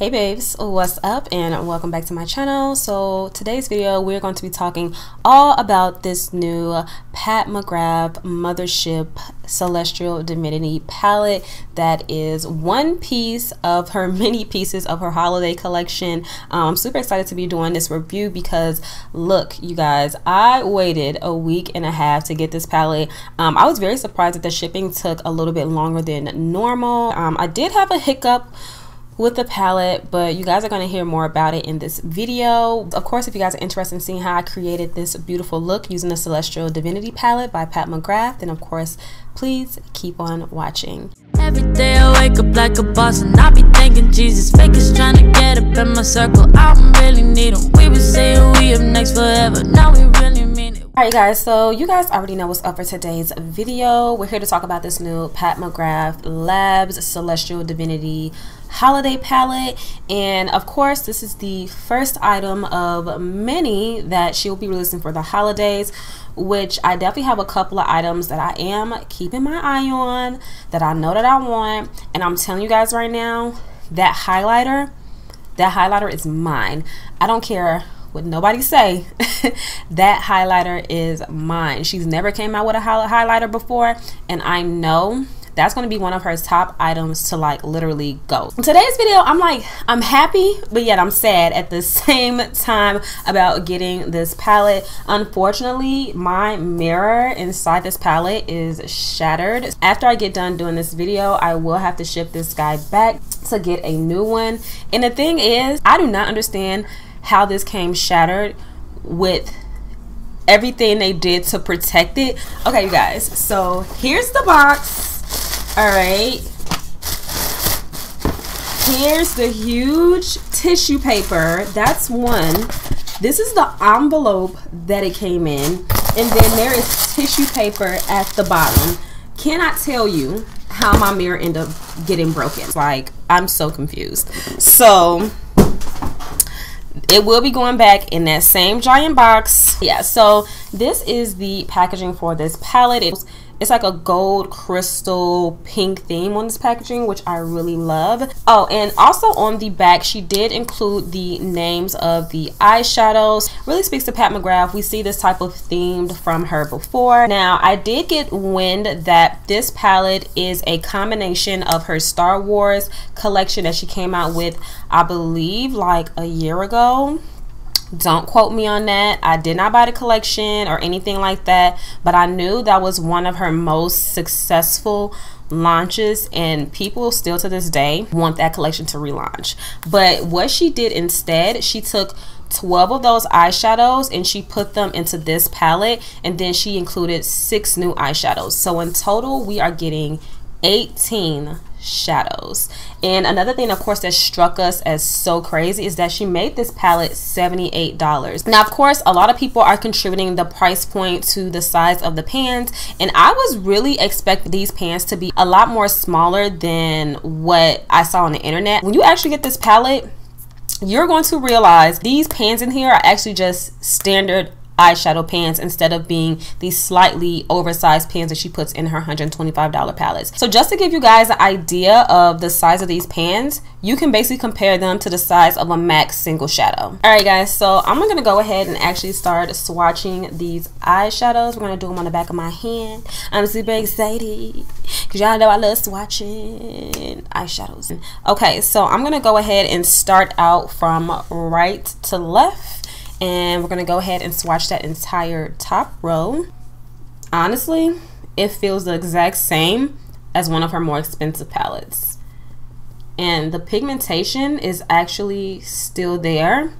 Hey babes, what's up and welcome back to my channel. So today's video we're going to be talking all about this new Pat McGrath Mothership Celestial Divinity palette that is one piece of her many pieces of her holiday collection. Um, I'm super excited to be doing this review because look you guys, I waited a week and a half to get this palette. Um, I was very surprised that the shipping took a little bit longer than normal. Um, I did have a hiccup with the palette but you guys are going to hear more about it in this video. Of course if you guys are interested in seeing how I created this beautiful look using the Celestial Divinity palette by Pat McGrath then of course please keep on watching. Every day I wake up like a boss and I be thinking Jesus. Fakers trying to get up in my circle. I don't really need them we were saying we up next forever. Now we really mean it. Alright guys, so you guys already know what's up for today's video. We're here to talk about this new Pat McGrath Labs Celestial Divinity holiday palette. And of course this is the first item of many that she'll be releasing for the holidays which I definitely have a couple of items that I am keeping my eye on that I know that I want. And I'm telling you guys right now that highlighter that highlighter is mine. I don't care what nobody say. That highlighter is mine. She's never came out with a highlighter before and I know that's going to be one of her top items to like literally go. In today's video, I'm like, I'm happy, but yet I'm sad at the same time about getting this palette. Unfortunately, my mirror inside this palette is shattered. After I get done doing this video, I will have to ship this guy back to get a new one. And the thing is, I do not understand how this came shattered with everything they did to protect it. Okay, you guys, so here's the box all right. Here's the huge tissue paper. That's one. This is the envelope that it came in. And then there is tissue paper at the bottom. Cannot tell you how my mirror ended up getting broken. Like, I'm so confused. So, it will be going back in that same giant box. Yeah, so this is the packaging for this palette. It's it's like a gold crystal pink theme on this packaging, which I really love. Oh, and also on the back, she did include the names of the eyeshadows. Really speaks to Pat McGrath. We see this type of themed from her before. Now, I did get wind that this palette is a combination of her Star Wars collection that she came out with, I believe, like a year ago don't quote me on that. I did not buy the collection or anything like that, but I knew that was one of her most successful launches and people still to this day want that collection to relaunch. But what she did instead, she took 12 of those eyeshadows and she put them into this palette and then she included six new eyeshadows. So in total, we are getting 18 shadows. And another thing, of course, that struck us as so crazy is that she made this palette $78. Now, of course, a lot of people are contributing the price point to the size of the pans. And I was really expecting these pans to be a lot more smaller than what I saw on the internet. When you actually get this palette, you're going to realize these pans in here are actually just standard eyeshadow pans instead of being these slightly oversized pans that she puts in her $125 palettes. So just to give you guys an idea of the size of these pans, you can basically compare them to the size of a MAC single shadow. All right guys, so I'm gonna go ahead and actually start swatching these eyeshadows. We're gonna do them on the back of my hand. I'm super excited because y'all know I love swatching eyeshadows. Okay, so I'm gonna go ahead and start out from right to left and we're going to go ahead and swatch that entire top row. Honestly, it feels the exact same as one of her more expensive palettes. And the pigmentation is actually still there.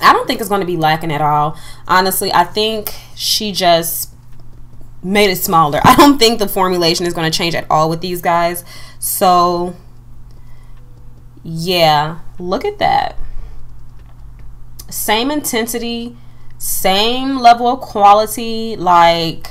I don't think it's going to be lacking at all. Honestly, I think she just made it smaller. I don't think the formulation is going to change at all with these guys. So, yeah, look at that same intensity, same level of quality. Like,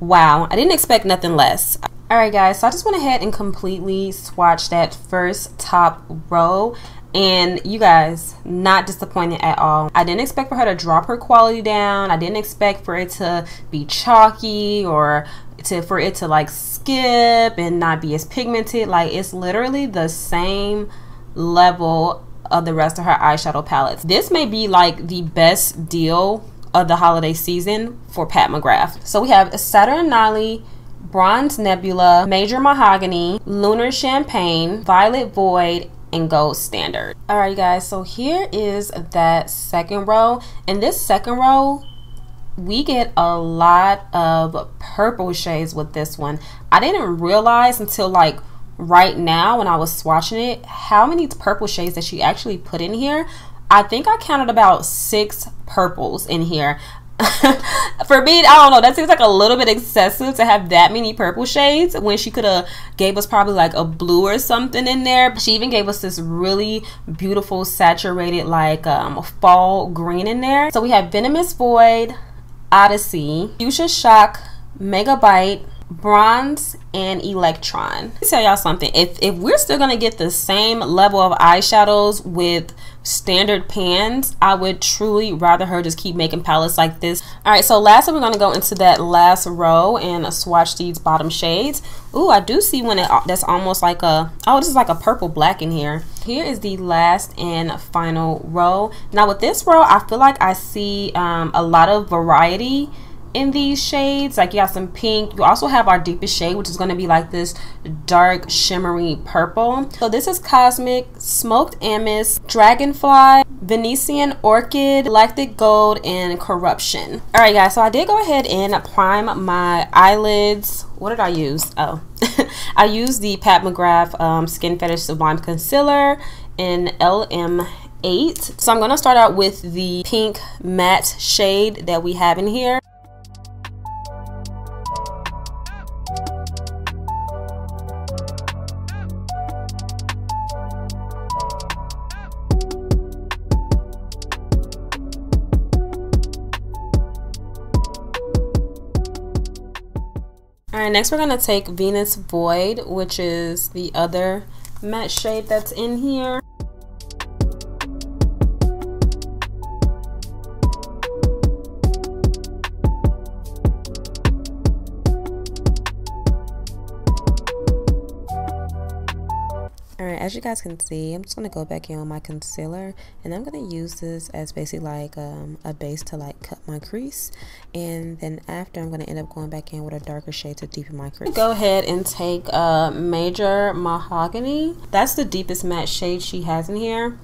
wow, I didn't expect nothing less. All right, guys, so I just went ahead and completely swatched that first top row. And you guys, not disappointed at all. I didn't expect for her to drop her quality down. I didn't expect for it to be chalky or to for it to like skip and not be as pigmented. Like it's literally the same level of the rest of her eyeshadow palettes. This may be like the best deal of the holiday season for Pat McGrath. So we have Saturnalia, Bronze Nebula, Major Mahogany, Lunar Champagne, Violet Void, and Gold Standard. All right, guys, so here is that second row. In this second row, we get a lot of purple shades with this one. I didn't realize until like right now when I was swatching it how many purple shades that she actually put in here. I think I counted about six purples in here. for me, I don't know. That seems like a little bit excessive to have that many purple shades when she could have gave us probably like a blue or something in there. She even gave us this really beautiful saturated like um, fall green in there. So we have Venomous Void, Odyssey, Fuchsia Shock, Megabyte, bronze and electron. Let me tell y'all something. If if we're still gonna get the same level of eyeshadows with standard pans i would truly rather her just keep making palettes like this. All right so lastly we're to go into that last row and swatch these bottom shades. Ooh, i do see one that's almost like a oh this is like a purple black in here. Here is the last and final row. Now with this row i feel like i see um, a lot of variety in these shades. Like you got some pink. You also have our deepest shade which is going to be like this dark shimmery purple. So this is cosmic smoked amethyst dragonfly venetian orchid galactic gold and corruption. All right guys so i did go ahead and prime my eyelids. What did i use? Oh i used the pat mcgrath um, skin fetish sublime concealer in lm 8 so i'm going to start out with the pink matte shade that we have in here Alright, next we're going to take Venus Void, which is the other matte shade that's in here. As you guys can see, I'm just going to go back in with my concealer and I'm going to use this as basically like um, a base to like cut my crease. And then after, I'm going to end up going back in with a darker shade to deepen my crease. Go ahead and take a uh, Major Mahogany. That's the deepest matte shade she has in here.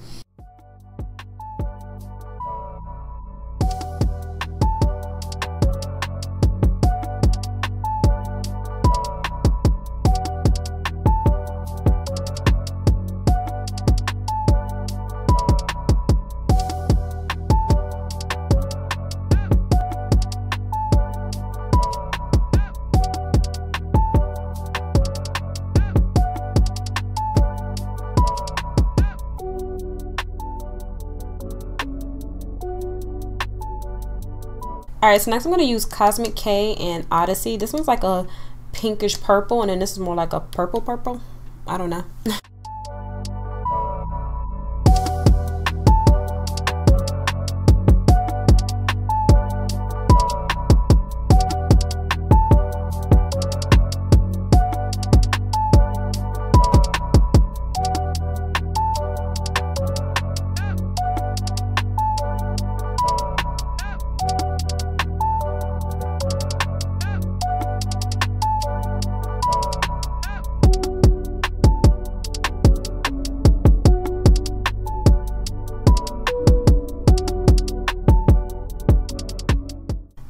All right, so next I'm going to use Cosmic K and Odyssey. This one's like a pinkish purple, and then this is more like a purple purple. I don't know.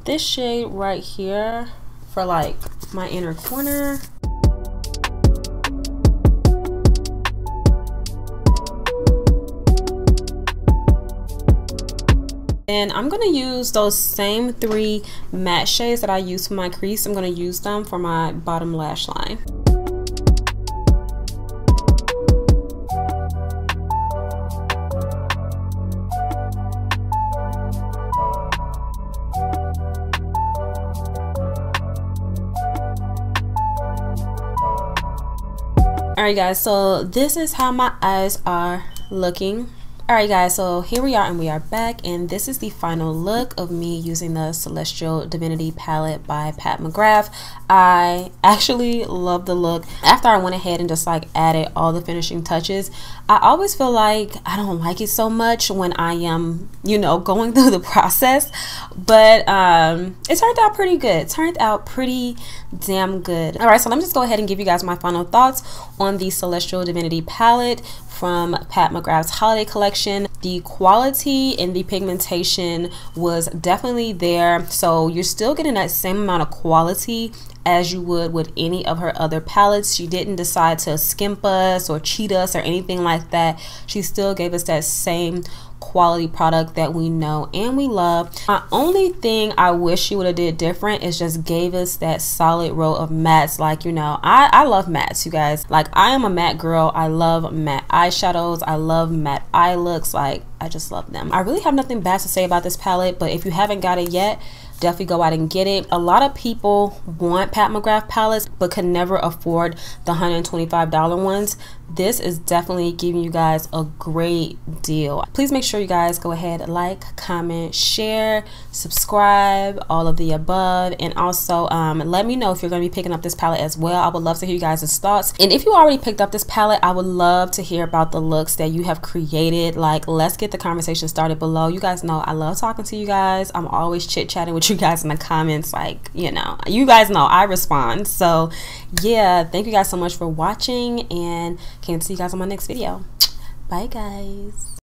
this shade right here for like my inner corner And I'm going to use those same three matte shades that I use for my crease. I'm going to use them for my bottom lash line. Alright guys, so this is how my eyes are looking. Alright guys, so here we are and we are back and this is the final look of me using the Celestial Divinity palette by Pat McGrath. I actually love the look. After I went ahead and just like added all the finishing touches, I always feel like I don't like it so much when I am, you know, going through the process. But um, it turned out pretty good. It turned out pretty damn good. Alright, so let me just go ahead and give you guys my final thoughts on the Celestial Divinity palette from Pat McGrath's holiday collection. The quality and the pigmentation was definitely there. So you're still getting that same amount of quality as you would with any of her other palettes. She didn't decide to skimp us or cheat us or anything like that. She still gave us that same quality product that we know and we love. My only thing I wish she would have did different is just gave us that solid row of mattes. Like, you know, I, I love mattes, you guys. Like, I am a matte girl. I love matte eyeshadows. I love matte eye looks. Like, I just love them. I really have nothing bad to say about this palette, but if you haven't got it yet, definitely go out and get it. A lot of people want Pat McGrath palettes but can never afford the $125 ones. This is definitely giving you guys a great deal. Please make sure you guys go ahead, like, comment, share, subscribe, all of the above. And also um, let me know if you're going to be picking up this palette as well. I would love to hear you guys' thoughts. And if you already picked up this palette, I would love to hear about the looks that you have created. Like, let's get the conversation started below. You guys know I love talking to you guys. I'm always chit-chatting with you guys in the comments. Like, you know, you guys know I respond. So, yeah, thank you guys so much for watching and can't see you guys on my next video. Bye, guys.